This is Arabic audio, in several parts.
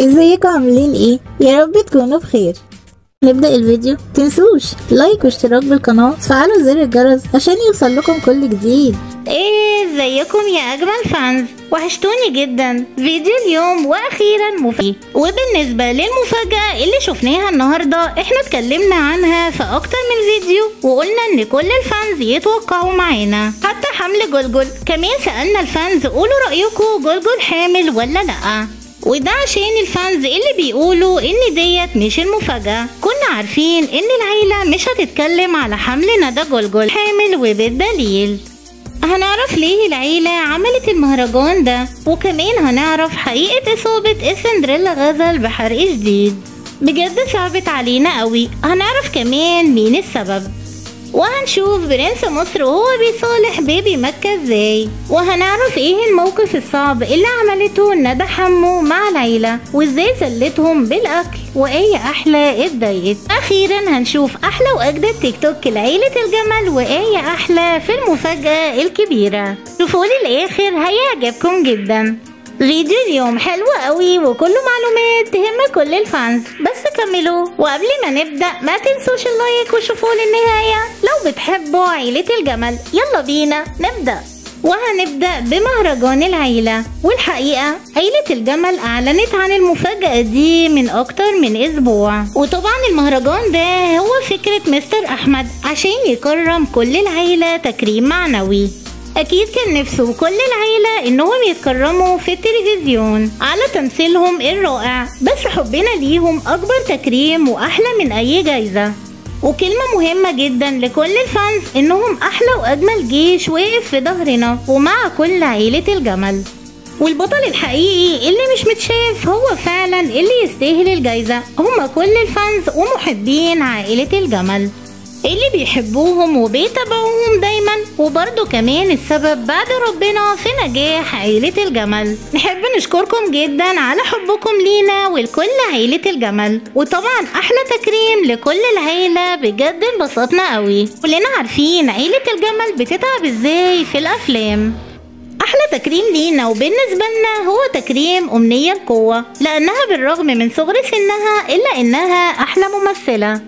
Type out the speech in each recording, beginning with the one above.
ازيكم؟ عاملين إيه؟ يا رب تكونوا بخير. نبدأ الفيديو؟ تنسوش like واشتراك بالقناة. وتفعلوا زر الجرس عشان يوصل لكم كل جديد. إيه ازيكم يا أجمل fans وحشتوني جدا. فيديو اليوم وأخيرا مفيد وبالنسبة للمفاجأة اللي شفناها النهارده إحنا اتكلمنا عنها في أكتر من فيديو وقلنا إن كل ال fans يتوقعوا معانا. حتى حمل جلجل. كمان سألنا ال fans قولوا رايكم جلجل حامل ولا لأ. وده عشان الفانز اللي بيقولوا إن ديت مش المفاجأة. كنا عارفين إن العيلة مش هتتكلم على حمل ندى جلجل حامل وبالدليل هنعرف ليه العيلة عملت المهرجان ده وكمان هنعرف حقيقة إصابة السندريلا غزل بحرق شديد بجد صعبت علينا قوي هنعرف كمان مين السبب. وهنشوف برنس مصر وهو بيصالح بيبي مكة إزاي. وهنعرف إيه الموقف الصعب اللي عملته ندى حمو مع العيلة وإزاي سلتهم بالأكل وإيه أحلى اتضايقت أخيرا هنشوف أحلى وأجدد تيك توك لعيلة الجمل وإيه أحلى في المفاجأة الكبيرة. شوفوا للآخر هيعجبكم جدا. فيديو اليوم حلو قوي وكله معلومات تهم كل ال fans. بس كملوا وقبل ما نبدأ ما تنسوش ال like وشوفوا للنهاية. لو بتحبوا عيلة الجمل يلا بينا نبدأ. وهنبدأ بمهرجان العيلة. والحقيقة عيلة الجمل أعلنت عن المفاجأة دي من أكتر من أسبوع. وطبعا المهرجان ده هو فكرة مستر أحمد عشان يكرم كل العيلة تكريم معنوي. أكيد كان نفسه كل العيلة إنهم يتكرموا في التلفزيون على تمثيلهم الرائع بس حبنا ليهم أكبر تكريم وأحلى من أي جايزة. وكلمة مهمة جدا لكل الفانز إنهم أحلى وأجمل جيش واقف في ظهرنا ومع كل عيلة الجمل. والبطل الحقيقي اللي مش متشاف هو فعلا اللي يستاهل الجايزة. هما كل الفانز ومحبين عائلة الجمل. اللي بيحبوهم وبيتابعوهم دايما وبرضه كمان السبب بعد ربنا في نجاح عيلة الجمل. نحب نشكركم جدا على حبكم لينا ولكل عيلة الجمل. وطبعا أحلى تكريم لكل العيلة بجد انبسطنا قوي. كلنا عارفين عيلة الجمل بتتعب إزاي في الأفلام. أحلى تكريم لينا وبالنسبة لنا هو تكريم أمنية القوة لأنها بالرغم من صغر سنها إلا إنها أحلى ممثلة.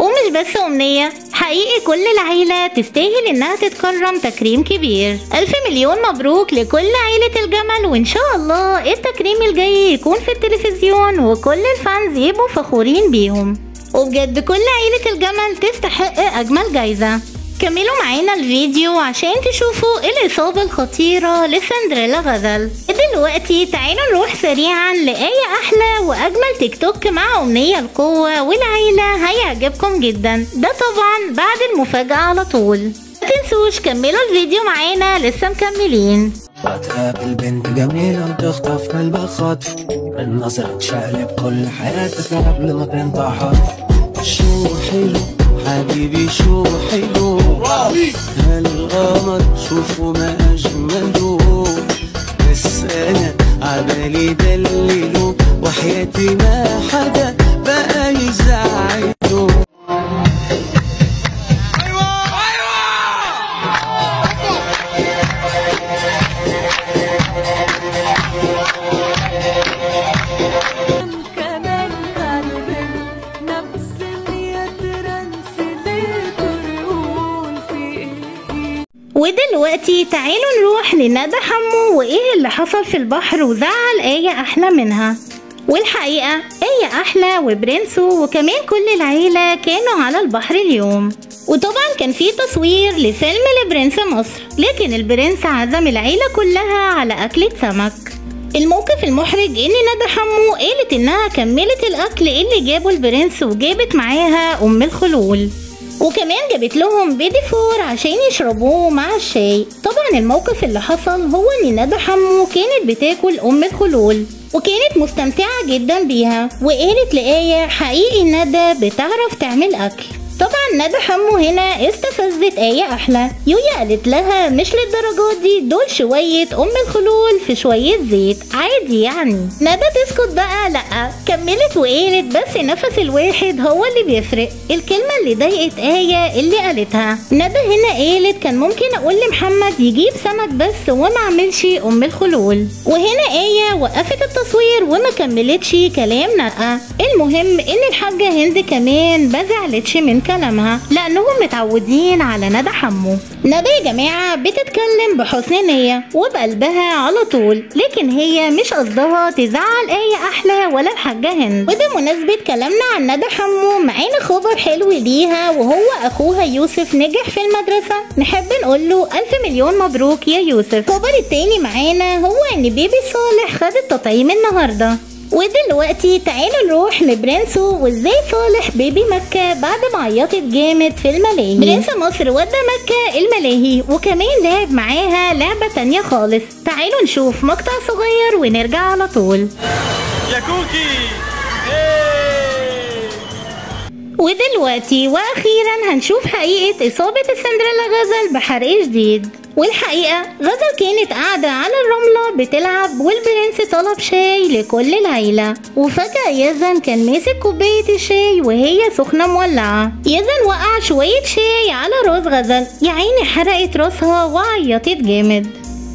ومش بس أمنية حقيقي كل العيلة تستاهل إنها تتكرم تكريم كبير. ألف مليون مبروك لكل عيلة الجمل وإن شاء الله التكريم الجاي يكون في التلفزيون وكل الفانز يبقوا فخورين بيهم. وبجد كل عيلة الجمل تستحق أجمل جايزة. كملوا معانا الفيديو عشان تشوفوا الإصابة الخطيرة لسندريلا غزل. دلوقتي تعالوا نروح سريعا لآية أحلى وأجمل تيك توك مع أمنية القوة والعيلة. هيعجبكم جدا. ده طبعا بعد المفاجأة على طول. ما تنسوش كملوا الفيديو معانا لسه مكملين. وتقابل بنت جميلة وتخطف من الخطف النظرة تشقلب كل حياتك قبل ما تنطحر شو حلو حبيبي شو حلو؟ هالقمر شوفوا ما أجمله بس أنا عبالي دلله وحياتي ما حدا ودلوقتي تعالوا نروح لندى حمو وإيه اللي حصل في البحر؟ وزعل آية أحلى منها؟ والحقيقة آية أحلى وبرنسو وكمان كل العيلة كانوا على البحر اليوم. وطبعا كان في تصوير لفيلم لبرنس مصر لكن البرنس عزم العيلة كلها على أكلة سمك. الموقف المحرج إن ندى حمو قالت إنها كملت الأكل اللي جابه البرنس وجابت معاها أم الخلول. وكمان جابت لهم بيدي فور عشان يشربوه مع الشاي. طبعا الموقف اللي حصل هو إن ندى حمو كانت بتاكل أم الخلول وكانت مستمتعة جدا بيها وقالت لآية حقيقي ندى بتعرف تعمل أكل. طبعا ندى حمو هنا استفزت آية أحلى يويا قالت لها مش للدرجات دي دول شوية أم الخلول في شوية زيت. عادي يعني. ندى تسكت بقى لأ كملت وقالت بس نفس الواحد هو اللي بيفرق. الكلمة اللي ضايقت آية اللي قالتها. ندى هنا قالت كان ممكن أقول لمحمد يجيب سمك بس وما عملش أم الخلول. وهنا آية وقفت التصوير وما كملتش كلام ندى المهم إن الحاجة هند كمان ما زعلتش من كلامها لأنهم متعودين على ندى حمو. ندى يا جماعة بتتكلم بحسن نية وبقلبها على طول لكن هي مش قصدها تزعل آية أحلى ولا الحاجة هند. وبمناسبة كلامنا عن ندى حمو معانا خبر حلو ليها وهو أخوها يوسف نجح في المدرسة. نحب نقول له ألف مليون مبروك يا يوسف. الخبر التاني معانا هو إن بيبي صالح خد التطعيم النهاردة. ودلوقتي تعالوا نروح لبرنسو وإزاي صالح بيبي مكة بعد ما عيطت جامد في الملاهي. برنس مصر ودى مكة الملاهي وكمان لعب معاها لعبة تانية خالص. تعالوا نشوف مقطع صغير ونرجع على طول. يا كوكي! إيه. ودلوقتي وأخيرا هنشوف حقيقة إصابة السندريلا غزل بحرق شديد والحقيقة غزل كانت قاعدة على الرملة بتلعب والبرنس طلب شاي لكل العيلة وفجأة يزن كان ماسك كوباية الشاي وهي سخنة مولعة. يزن وقع شوية شاي على راس غزل. يا عيني حرقت راسها وعيطت جامد.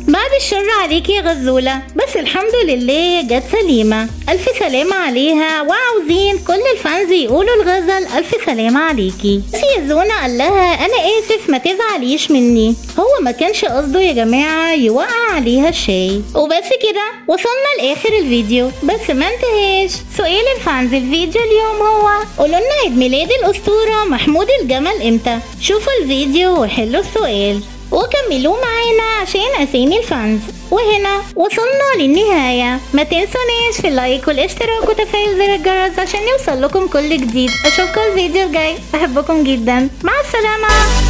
بعد الشر عليكي يا غزولة. بس الحمد لله جت سليمة. ألف سلامة عليها. وعاوزين كل الفانز يقولوا الغزل ألف سلامة عليكي. زونا قال لها أنا آسف ما تزعليش مني. هو ما كانش قصده يا جماعة يوقع عليها الشاي وبس كده وصلنا لآخر الفيديو. بس ما انتهاش سؤال الفانز الفيديو اليوم هو قولوا لنا عيد ميلاد الأسطورة محمود الجمل إمتى؟ شوفوا الفيديو وحلوا السؤال. وكملوا معانا عشان أسامي ال fans. وهنا وصلنا للنهاية. ما تنسوناش في ال like والاشتراك وتفعيل زر الجرس عشان يوصل لكم كل جديد. أشوفكم الفيديو الجاي. أحبكم جدا. مع السلامة.